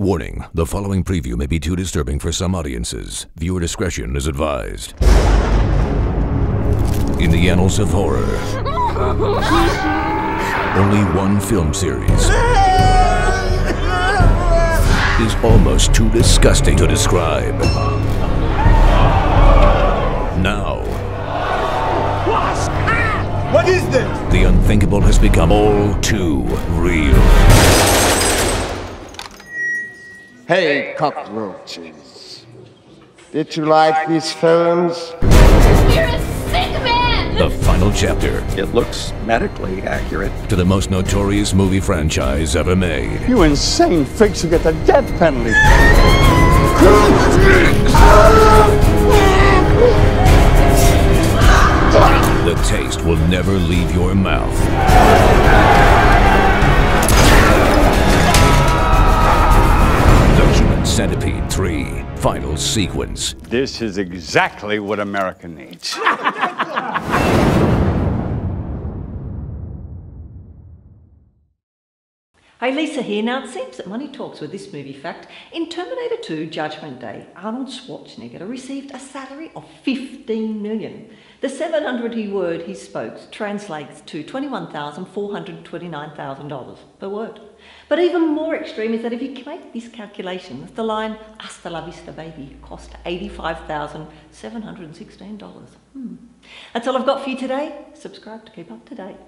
Warning the following preview may be too disturbing for some audiences. Viewer discretion is advised. In the annals of horror, only one film series is almost too disgusting to describe. Now, What is this? the unthinkable has become all too real. Hey, cockroaches. Oh, Did you like these films? You're a sick man! The final chapter It looks medically accurate. to the most notorious movie franchise ever made. You insane freaks who get the death penalty. The taste will never leave your mouth. Centipede 3 Final Sequence. This is exactly what America needs. Hey, Lisa here. Now, it seems that money talks with this movie fact. In Terminator 2 Judgment Day, Arnold Schwarzenegger received a salary of 15 million. The 700 he word he spoke translates to $21,429,000 per word. But even more extreme is that if you make these calculations, the line hasta la vista baby cost $85,716. Hmm. That's all I've got for you today. Subscribe to keep up to date.